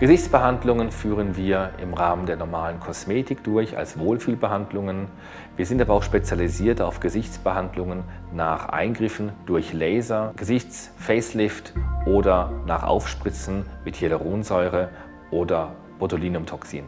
Gesichtsbehandlungen führen wir im Rahmen der normalen Kosmetik durch als Wohlfühlbehandlungen. Wir sind aber auch spezialisiert auf Gesichtsbehandlungen nach Eingriffen durch Laser, Gesichtsfacelift oder nach Aufspritzen mit Hyaluronsäure oder Botulinumtoxin.